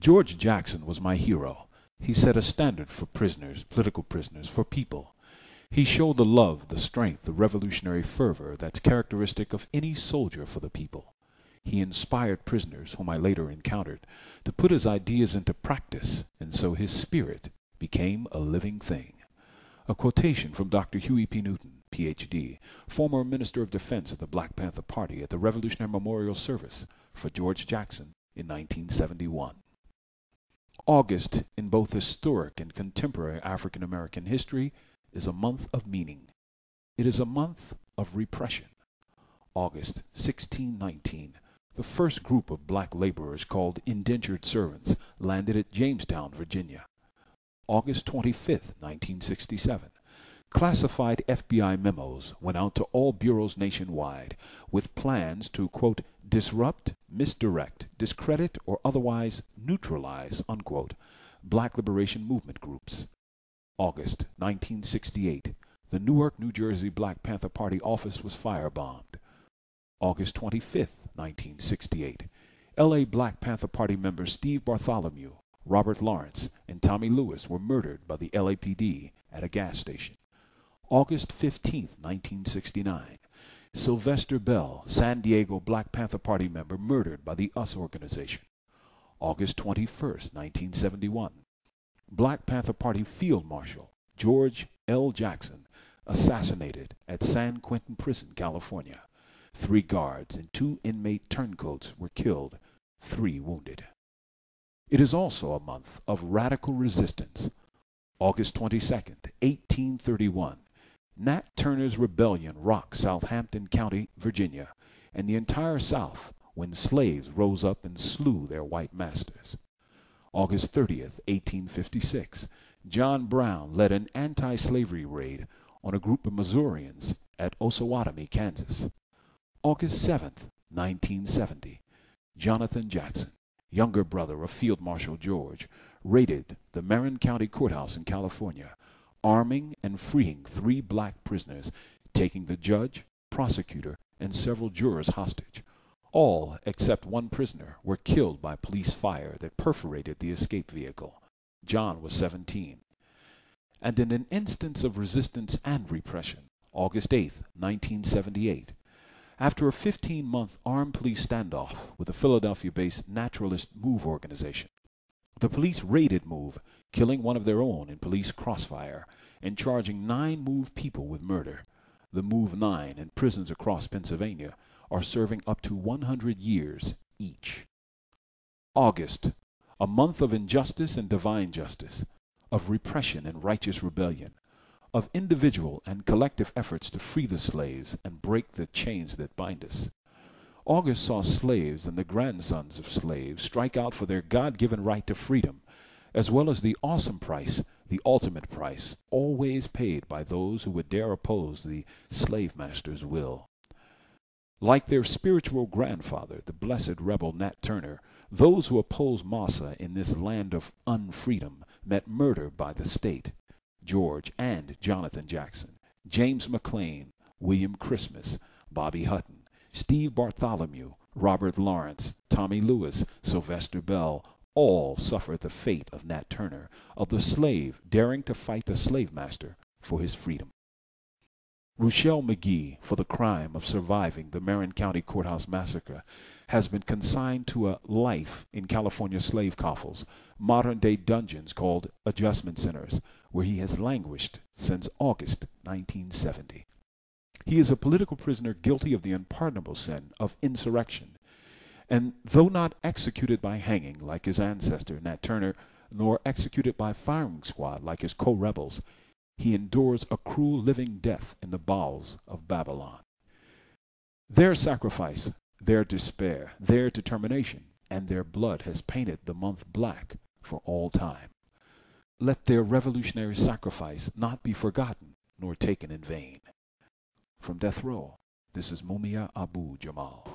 George Jackson was my hero. He set a standard for prisoners, political prisoners, for people. He showed the love, the strength, the revolutionary fervor that's characteristic of any soldier for the people. He inspired prisoners, whom I later encountered, to put his ideas into practice, and so his spirit became a living thing. A quotation from Dr. Huey P. Newton, Ph.D., former Minister of Defense of the Black Panther Party at the Revolutionary Memorial Service for George Jackson in 1971. August, in both historic and contemporary African American history, is a month of meaning. It is a month of repression. August 1619, the first group of black laborers called indentured servants landed at Jamestown, Virginia. August 25, 1967, classified FBI memos went out to all bureaus nationwide with plans to, quote, disrupt, misdirect, discredit, or otherwise neutralize, unquote, black liberation movement groups. August 1968, the Newark, New Jersey Black Panther Party office was firebombed. August 25, 1968, LA Black Panther Party members Steve Bartholomew, Robert Lawrence, and Tommy Lewis were murdered by the LAPD at a gas station. August 15, 1969, Sylvester Bell, San Diego Black Panther Party member, murdered by the US organization. August 21, 1971. Black Panther Party Field Marshal George L. Jackson assassinated at San Quentin Prison, California. Three guards and two inmate turncoats were killed, three wounded. It is also a month of radical resistance. August 22, 1831, Nat Turner's rebellion rocked Southampton County, Virginia, and the entire South when slaves rose up and slew their white masters. August 30th, 1856, John Brown led an anti-slavery raid on a group of Missourians at Osawatomie, Kansas. August 7th, 1970, Jonathan Jackson, younger brother of Field Marshal George, raided the Marin County Courthouse in California arming and freeing three black prisoners, taking the judge, prosecutor, and several jurors hostage. All, except one prisoner, were killed by police fire that perforated the escape vehicle. John was 17. And in an instance of resistance and repression, August 8, 1978, after a 15 month armed police standoff with the Philadelphia based Naturalist Move organization, the police raided Move, killing one of their own in police crossfire and charging nine Move people with murder. The Move Nine in prisons across Pennsylvania are serving up to 100 years each. August, a month of injustice and divine justice, of repression and righteous rebellion, of individual and collective efforts to free the slaves and break the chains that bind us. August saw slaves and the grandsons of slaves strike out for their God given right to freedom, as well as the awesome price, the ultimate price, always paid by those who would dare oppose the slave master's will. Like their spiritual grandfather, the blessed rebel Nat Turner, those who oppose Massa in this land of unfreedom met murder by the state. George and Jonathan Jackson, James McClain, William Christmas, Bobby Hutton, Steve Bartholomew, Robert Lawrence, Tommy Lewis, Sylvester Bell, all suffered the fate of Nat Turner, of the slave daring to fight the slave master for his freedom. Ruchell Magee, for the crime of surviving the Marin County Courthouse Massacre, has been consigned to a life in California slave coffles, modern-day dungeons called adjustment centers, where he has languished since August 1970. He is a political prisoner guilty of the unpardonable sin of insurrection. And though not executed by hanging like his ancestor, Nat Turner, nor executed by firing squad like his co rebels, he endures a cruel living death in the bowels of Babylon. Their sacrifice, their despair, their determination, and their blood has painted the month black for all time. Let their revolutionary sacrifice not be forgotten nor taken in vain. From death row, this is Mumia Abu Jamal.